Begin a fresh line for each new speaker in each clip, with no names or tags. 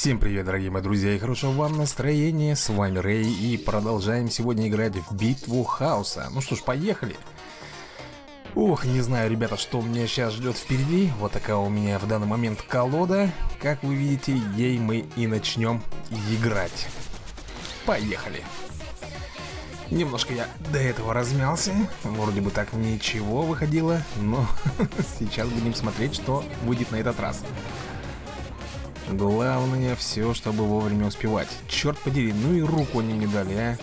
Всем привет, дорогие мои друзья, и хорошего вам настроения. С вами Рэй, и продолжаем сегодня играть в битву хаоса. Ну что ж, поехали. Ух, не знаю, ребята, что меня сейчас ждет впереди. Вот такая у меня в данный момент колода. Как вы видите, ей мы и начнем играть. Поехали. Немножко я до этого размялся. Вроде бы так ничего выходило, но сейчас будем смотреть, что будет на этот раз. Главное все, чтобы вовремя успевать. Черт подери, ну и руку они не дали, а.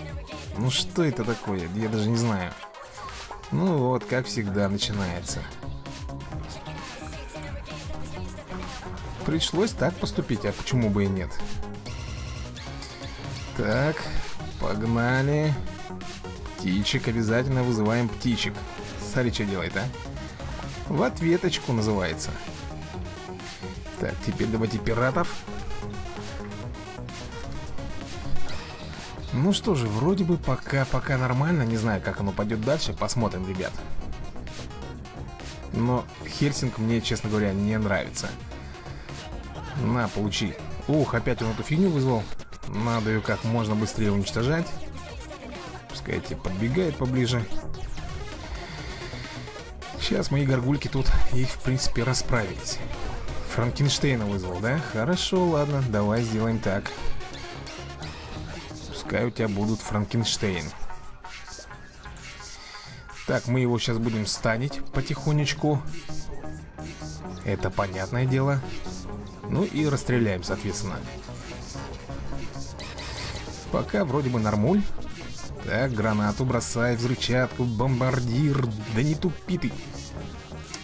Ну что это такое? Я даже не знаю. Ну вот, как всегда, начинается. Пришлось так поступить, а почему бы и нет? Так, погнали. Птичек, обязательно вызываем птичек. Смотри, что делает, а? В ответочку называется. Так, теперь давайте пиратов. Ну что же, вроде бы пока, пока нормально. Не знаю, как оно пойдет дальше. Посмотрим, ребят. Но Хельсинг мне, честно говоря, не нравится. На, получи. Ух, опять он эту фигню вызвал. Надо ее как можно быстрее уничтожать. Пускай тебе подбегает поближе. Сейчас мои горгульки тут их, в принципе, расправились. Франкенштейна вызвал, да? Хорошо, ладно, давай сделаем так. Пускай у тебя будут Франкенштейн. Так, мы его сейчас будем станить потихонечку. Это понятное дело. Ну и расстреляем, соответственно. Пока вроде бы нормуль. Так, гранату бросай, взрывчатку, бомбардир. Да не тупи ты.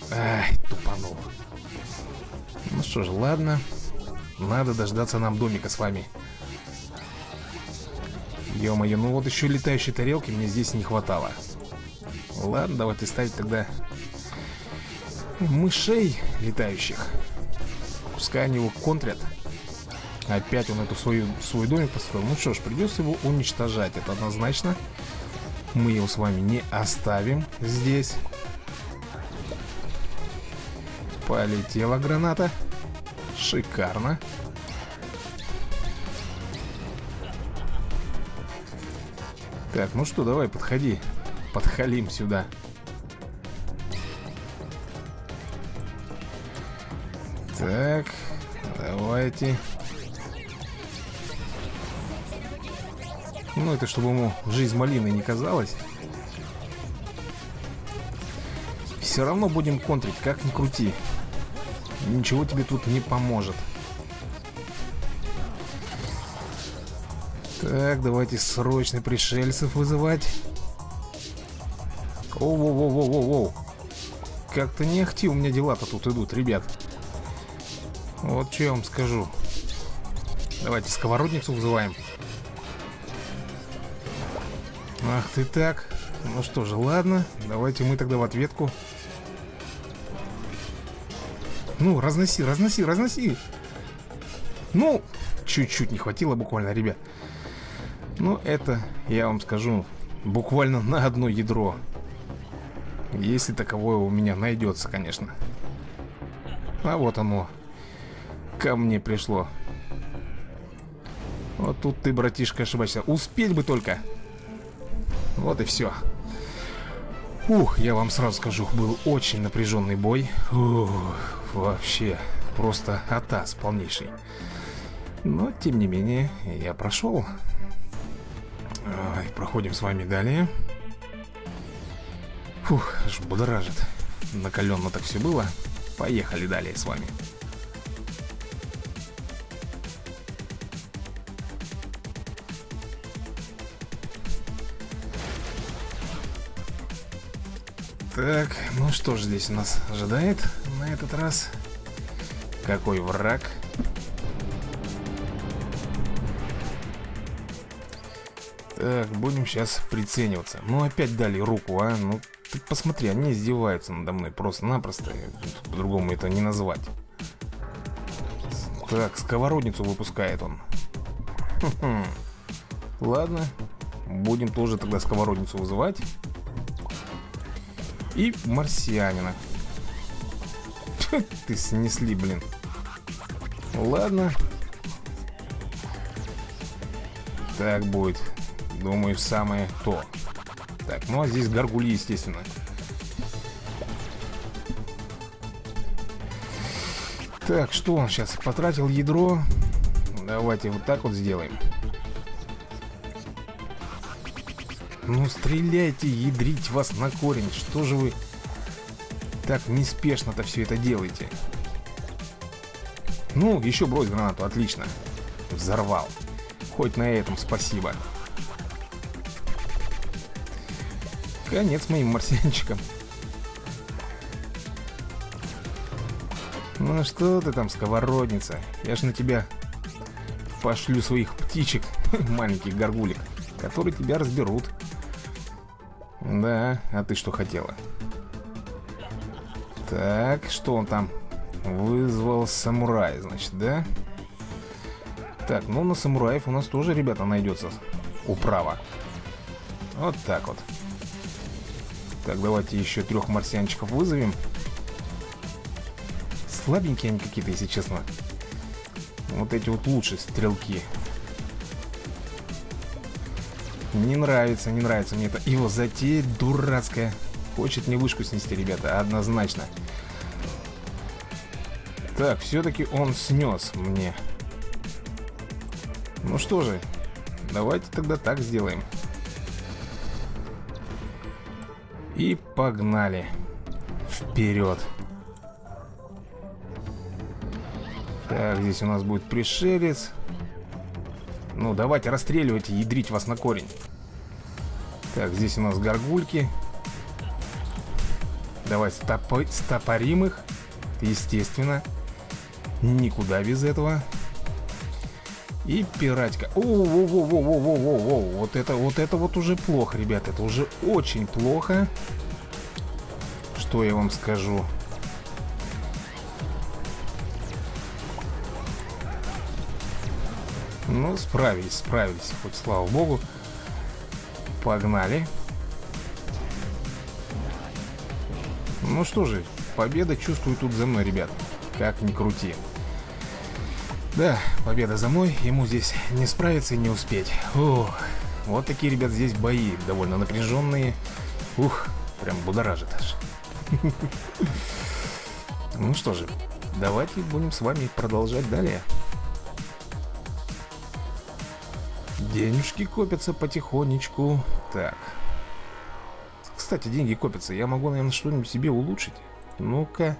Ай, тупанул. Что ж, ладно. Надо дождаться нам домика с вами. Ё-моё, ну вот еще летающей тарелки мне здесь не хватало. Ладно, давайте ставить тогда мышей летающих. Пускай они его контрят. Опять он эту свою, свой домик построил. Ну что ж, придется его уничтожать. Это однозначно. Мы его с вами не оставим здесь. Полетела граната. Шикарно. Так, ну что, давай, подходи. Подхалим сюда. Так, давайте. Ну, это чтобы ему жизнь малиной не казалась. Все равно будем контрить, как ни крути. Ничего тебе тут не поможет. Так, давайте срочно пришельцев вызывать. Оу-воу-воу-воу-воу. Как-то не ахти у меня дела-то тут идут, ребят. Вот что я вам скажу. Давайте сковородницу вызываем. Ах ты так. Ну что же, ладно. Давайте мы тогда в ответку. Ну, разноси, разноси, разноси. Ну, чуть-чуть не хватило буквально, ребят. Ну, это, я вам скажу, буквально на одно ядро. Если таковое у меня найдется, конечно. А вот оно. Ко мне пришло. Вот тут ты, братишка, ошибаешься. Успеть бы только. Вот и все. Ух, я вам сразу скажу, был очень напряженный бой. Ух, вообще, просто атас полнейший. Но, тем не менее, я прошел. Ой, проходим с вами далее. Фух, аж будоражит. Накаленно так все было. Поехали далее с вами. Так, ну что ж здесь нас ожидает на этот раз? Какой враг? Так, будем сейчас прицениваться. Ну, опять дали руку, а? Ну, ты посмотри, они издеваются надо мной просто-напросто. По-другому это не назвать. Так, сковородницу выпускает он. Ладно, будем тоже тогда сковородницу вызывать. И марсианина. Ты снесли, блин. Ладно. Так будет, думаю, самое то. Так, ну а здесь горгули, естественно. Так, что он сейчас потратил ядро? Давайте вот так вот сделаем. Ну стреляйте, ядрить вас на корень. Что же вы так неспешно-то все это делаете? Ну, еще брось гранату, отлично. Взорвал. Хоть на этом спасибо. Конец моим марсианчикам. Ну что ты там, сковородница? Я ж на тебя пошлю своих птичек, маленьких горгулек, которые тебя разберут. Да, а ты что хотела? Так, что он там? Вызвал самурай, значит, да? Так, ну на самураев у нас тоже, ребята, найдется управа. Вот так вот. Так, давайте еще трех марсианчиков вызовем. Слабенькие они какие-то, если честно. Вот эти вот лучшие стрелки. Не нравится, не нравится мне это. Его затея дурацкая. Хочет мне вышку снести, ребята, однозначно. Так, все-таки он снес мне. Ну что же, давайте тогда так сделаем. И погнали. Вперед. Так, здесь у нас будет пришелец. Ну, давайте расстреливайте, ядрить вас на корень. Так, здесь у нас горгульки. Давай стопо стопорим их. Естественно. Никуда без этого. И пиратика. О, во, во, во, во, во, во, во. Вот это, вот это вот уже плохо, ребят. Это уже очень плохо. Что я вам скажу? Ну, справились, справились. Хоть слава богу. Погнали. Ну что же, победа чувствую тут за мной, ребят. Как ни крути. Да, победа за мной. Ему здесь не справиться и не успеть. Ух, вот такие, ребят, здесь бои. Довольно напряженные. Ух, прям будоражит аж. Ну что же, давайте будем с вами продолжать далее. Денежки копятся потихонечку. Так. Кстати, деньги копятся. Я могу, наверное, что-нибудь себе улучшить. Ну-ка.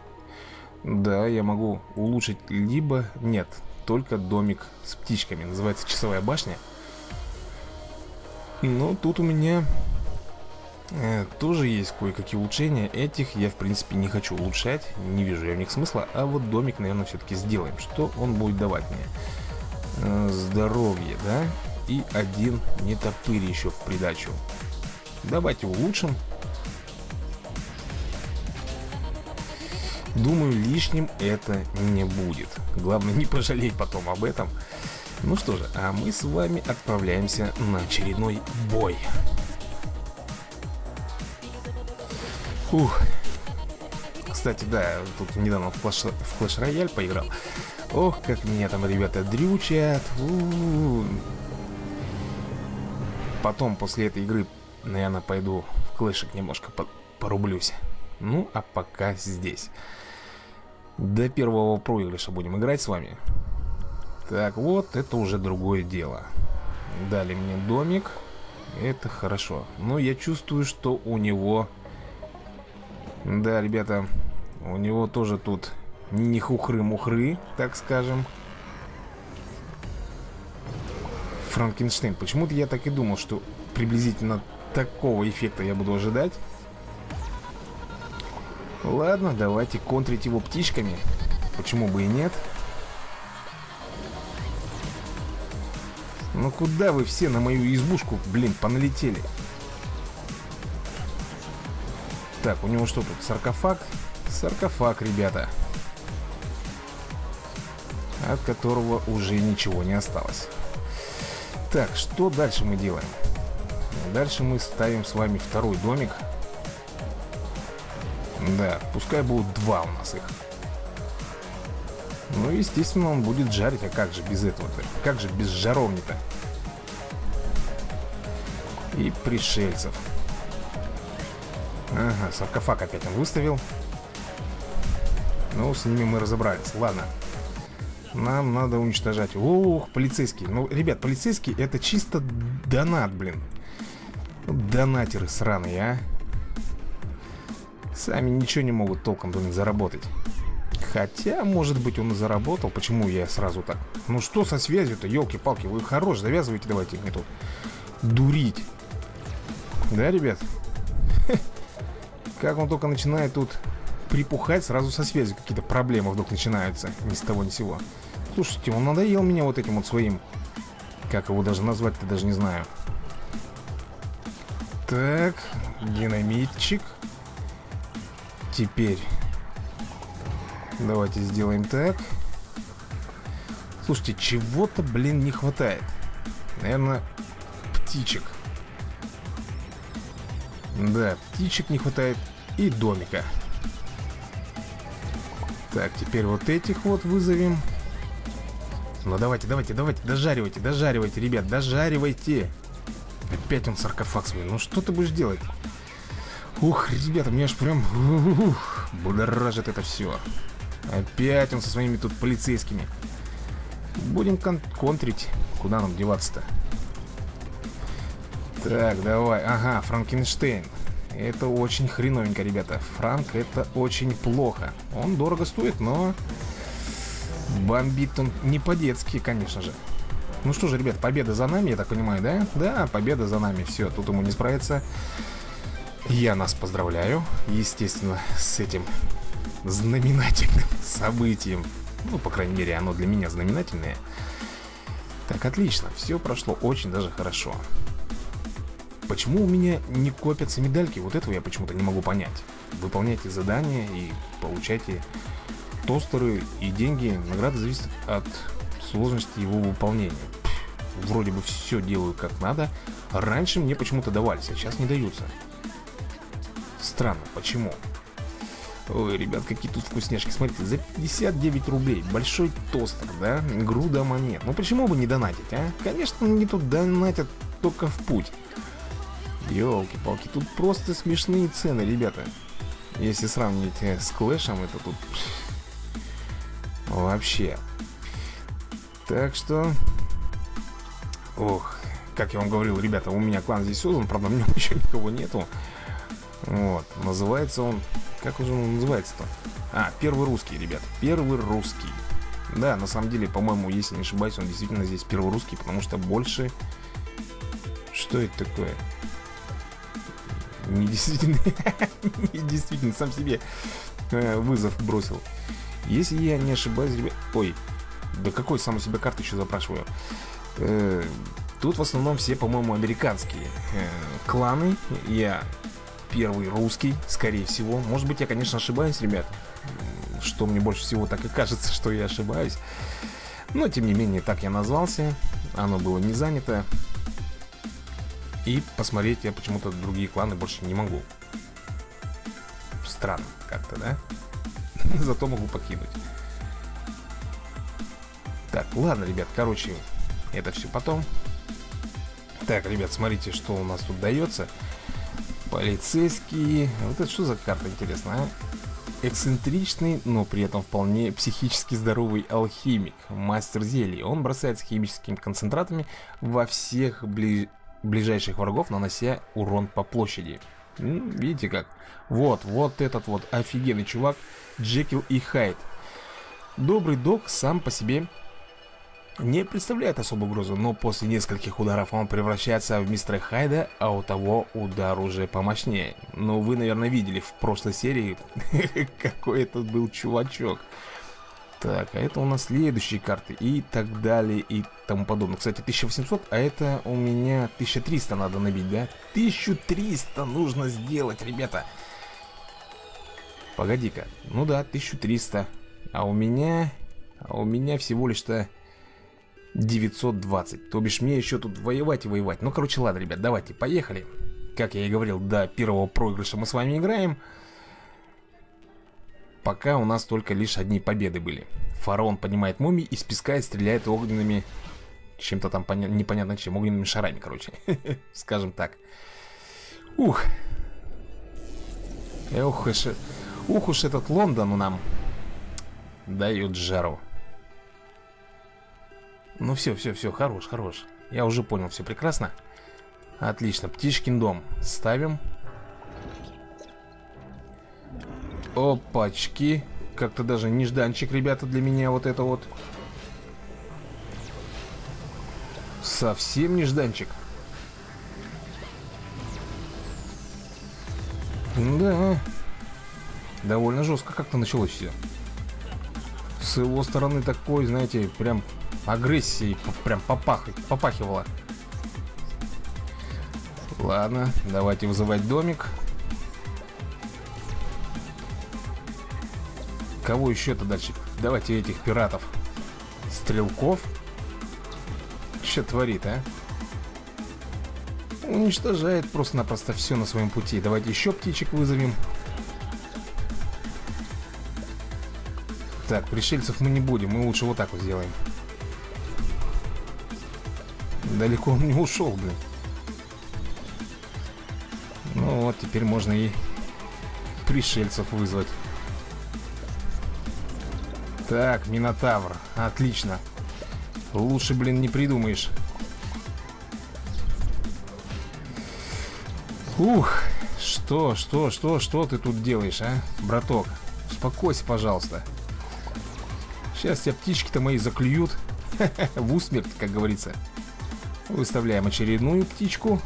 Да, я могу улучшить либо... Нет, только домик с птичками. Называется часовая башня. Но тут у меня э, тоже есть кое-какие улучшения. Этих я, в принципе, не хочу улучшать. Не вижу я в них смысла. А вот домик, наверное, все-таки сделаем. Что он будет давать мне? Э, здоровье, да? И один нетопырь еще в придачу. Давайте улучшим. Думаю, лишним это не будет. Главное, не пожалеть потом об этом. Ну что же, а мы с вами отправляемся на очередной бой. Ух. Кстати, да, тут недавно в Clash, в Clash Royale поиграл. Ох, как меня там ребята дрючат. У -у -у. Потом, после этой игры, наверное, пойду в клэшек немножко по порублюсь. Ну, а пока здесь. До первого проигрыша будем играть с вами. Так, вот, это уже другое дело. Дали мне домик. Это хорошо. Но я чувствую, что у него... Да, ребята, у него тоже тут не хухры-мухры, так скажем. Франкенштейн. Почему-то я так и думал, что приблизительно такого эффекта я буду ожидать. Ладно, давайте контрить его птичками. Почему бы и нет? Ну куда вы все на мою избушку, блин, поналетели? Так, у него что тут, саркофаг? Саркофаг, ребята. От которого уже ничего не осталось. Так, что дальше мы делаем? Дальше мы ставим с вами второй домик. Да, пускай будут два у нас их. Ну, естественно, он будет жарить, а как же без этого-то? Как же без жаровни-то? И пришельцев. Ага, саркофаг опять он выставил. Ну, с ними мы разобрались. Ладно. Нам надо уничтожать. Ух, полицейские. Ну, ребят, полицейские это чисто донат, блин. Донатеры сраные, а. Сами ничего не могут толком, блин, заработать. Хотя, может быть, он и заработал. Почему я сразу так? Ну что со связью-то, елки-палки, вы хорош, завязывайте давайте мне тут. Дурить. Да, ребят? Как он только начинает тут припухать, сразу со связью какие-то проблемы вдруг начинаются. Ни с того ни с сего. Слушайте, он надоел меня вот этим вот своим... Как его даже назвать-то даже не знаю. Так, динамитчик. Теперь. Давайте сделаем так. Слушайте, чего-то, блин, не хватает. Наверное, птичек. Да, птичек не хватает И домика. Так, теперь вот этих вот вызовем. Ну давайте, давайте, давайте, дожаривайте, дожаривайте, ребят, дожаривайте. Опять он саркофаг свой. Ну что ты будешь делать? Ух, ребята, меня аж прям ух, будоражит это все Опять он со своими тут полицейскими. Будем кон контрить. Куда нам деваться-то? Так, давай. Ага, Франкенштейн. Это очень хреновенько, ребята. Франк это очень плохо. Он дорого стоит, но... Бомбит он не по-детски, конечно же. Ну что же, ребят, победа за нами, я так понимаю, да? Да, победа за нами. Все, тут ему не справиться. Я нас поздравляю, естественно, с этим знаменательным событием. Ну, по крайней мере, оно для меня знаменательное. Так, отлично. Все прошло очень даже хорошо. Почему у меня не копятся медальки? Вот этого я почему-то не могу понять. Выполняйте задания и получайте тостеры и деньги. Награда зависит от сложности его выполнения. Вроде бы все делаю как надо. Раньше мне почему-то давались, а сейчас не даются. Странно, почему? Ой, ребят, какие тут вкусняшки. Смотрите, за 59 рублей большой тостер, да? Груда монет. Ну почему бы не донатить, а? Конечно, не тут донатят только в путь. Елки-палки, тут просто смешные цены, ребята. Если сравнить э, с Клэшем, это тут... Вообще. Так что... Ох, как я вам говорил, ребята, у меня клан здесь создан, правда, у меня еще никого нету. Вот, называется он как уже он называется-то? А, первый русский, ребят. Первый русский. Да, на самом деле, по-моему, если не ошибаюсь, он действительно здесь первый русский, потому что больше... Что это такое? Не действительно, не действительно, сам себе э, вызов бросил. Если я не ошибаюсь, ребят... Ой, да какой сам у себя карты еще запрашиваю? Э, тут в основном все, по-моему, американские э, кланы. Я первый русский, скорее всего. Может быть, я, конечно, ошибаюсь, ребят. Что мне больше всего так и кажется, что я ошибаюсь. Но, тем не менее, так я назвался. Оно было не занято. И посмотреть я почему-то другие кланы больше не могу. Странно как-то, да? Зато могу покинуть. Так, ладно, ребят, короче, это все потом. Так, ребят, смотрите, что у нас тут дается. Полицейский. Вот это что за карта, интересно, а? Эксцентричный, но при этом вполне психически здоровый алхимик, мастер зелий. Он бросается химическими концентратами во всех бли... ближайших врагов, нанося урон по площади. Видите как? Вот, вот этот вот офигенный чувак, Джекил и Хайд. Добрый док сам по себе не представляет особой угрозы, но после нескольких ударов он превращается в мистера Хайда, а у того удар уже помощнее. Но вы, наверное, видели в прошлой серии, какой это был чувачок. Так, а это у нас следующие карты и так далее и тому подобное. Кстати, 1800, а это у меня 1300 надо набить, да? 1300 нужно сделать, ребята. Погоди-ка, ну да, 1300. А у меня... А у меня всего лишь-то 920. То бишь мне еще тут воевать и воевать. Ну, короче, ладно, ребят, давайте, поехали. Как я и говорил, до первого проигрыша мы с вами играем. Пока у нас только лишь одни победы были. Фараон поднимает мумий из песка и стреляет огненными чем-то там поня... непонятно чем, огненными шарами, короче. Скажем так. Ух. Эх, уж, ух уж этот Лондон нам дает жару. Ну все, все, все, хорош, хорош. Я уже понял, все прекрасно. Отлично, птичкин дом ставим. Опачки. Как-то даже нежданчик, ребята, для меня вот это вот. Совсем нежданчик. Да. Довольно жестко как-то началось все. С его стороны такой, знаете, прям агрессией прям попах... попахивало. Ладно, давайте вызывать домик. Кого еще-то дальше? Давайте этих пиратов. Стрелков. Что творит, а? Уничтожает просто-напросто все на своем пути. Давайте еще птичек вызовем. Так, пришельцев мы не будем. Мы лучше вот так вот сделаем. Далеко он не ушел, блин. Ну вот, теперь можно и пришельцев вызвать. Так, Минотавр. Отлично. Лучше, блин, не придумаешь. Ух, что, что, что, что ты тут делаешь, а, браток? Успокойся, пожалуйста. Сейчас тебя птички-то мои заклюют. В усмерть, как говорится. Выставляем очередную птичку.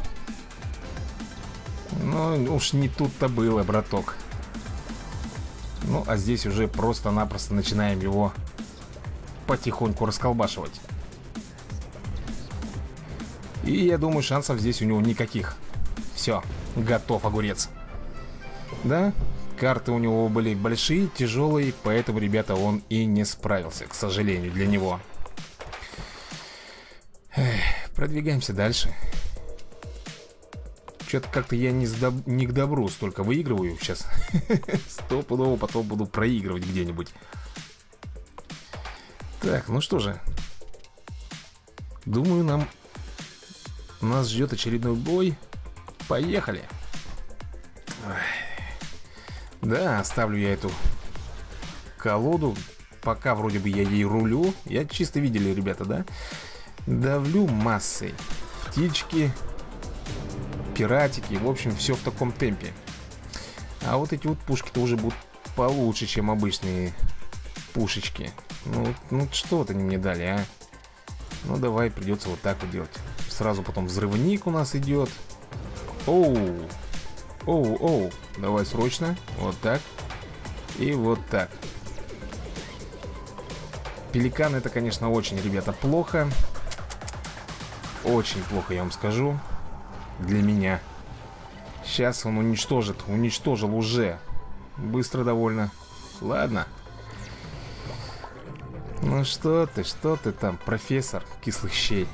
Но уж не тут-то было, браток. Ну, а здесь уже просто-напросто начинаем его потихоньку расколбашивать. И я думаю, шансов здесь у него никаких. Все, готов огурец. Да, карты у него были большие, тяжелые, поэтому, ребята, он и не справился, к сожалению, для него. Продвигаемся дальше. Что-то как-то я не, сдоб... не к добру столько выигрываю сейчас. Стопудово потом буду проигрывать где-нибудь. Так, ну что же. Думаю, нам... Нас ждет очередной бой. Поехали. Да, оставлю я эту колоду. Пока вроде бы я ей рулю. Я чисто видели, ребята, да? Давлю массой. Птички, пиратики. В общем, все в таком темпе. А вот эти вот пушки-то уже будут получше, чем обычные пушечки. Ну, ну что-то они мне дали, а? Ну, давай, придется вот так вот делать. Сразу потом взрывник у нас идет. Оу! Оу, оу. Давай срочно. Вот так. И вот так. Пеликан это, конечно, очень, ребята, плохо. Очень плохо, я вам скажу для меня. Сейчас он уничтожит. Уничтожил уже. Быстро довольно. Ладно. Ну что ты, что ты там, профессор кислых щей.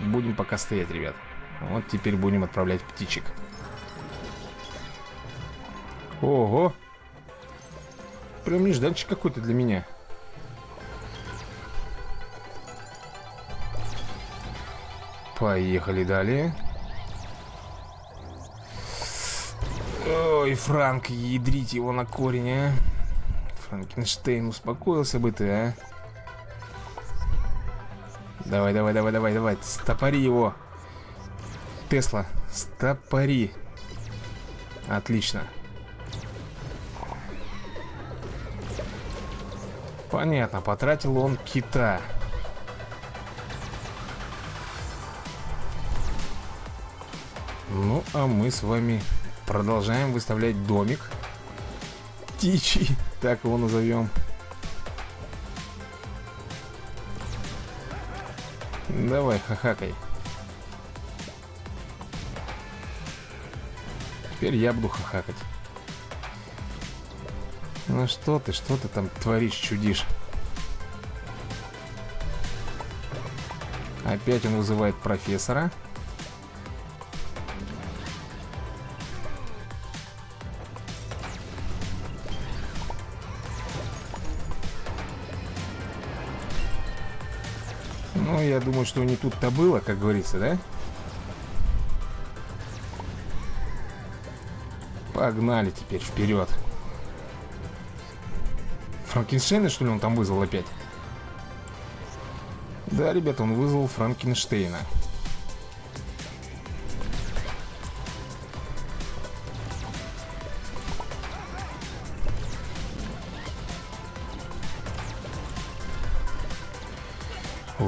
Будем пока стоять, ребят. Вот теперь будем отправлять птичек. Ого! Прям нежданчик какой-то для меня. Поехали далее. Ой, Франк, ядрить его на корень, а. Франкенштейн, успокоился бы ты, а. Давай, давай, давай, давай, давай, стопори его. Тесла, стопори. Отлично. Понятно, потратил он кита. Ну, а мы с вами продолжаем выставлять домик. Птичий, так его назовем. Давай, хахакай. Теперь я буду хахакать. Ну что ты, что ты там творишь, чудишь? Опять он вызывает профессора. Ну, я думаю, что не тут-то было, как говорится, да? Погнали теперь вперед. Франкенштейна, что ли, он там вызвал опять? Да, ребята, он вызвал Франкенштейна.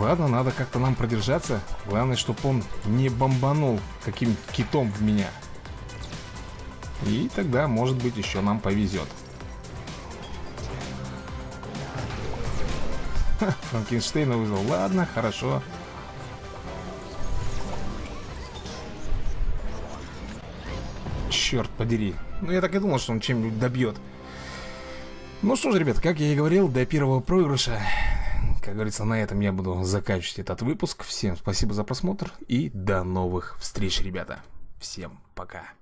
Ладно, надо как-то нам продержаться. Главное, чтобы он не бомбанул каким китом в меня. И тогда, может быть, еще нам повезет. Франкенштейна вызвал. Ладно, хорошо. Черт подери. Ну, я так и думал, что он чем-нибудь добьет. Ну что ж, ребят, как я и говорил, до первого проигрыша как говорится, на этом я буду заканчивать этот выпуск. Всем спасибо за просмотр и до новых встреч, ребята. Всем пока.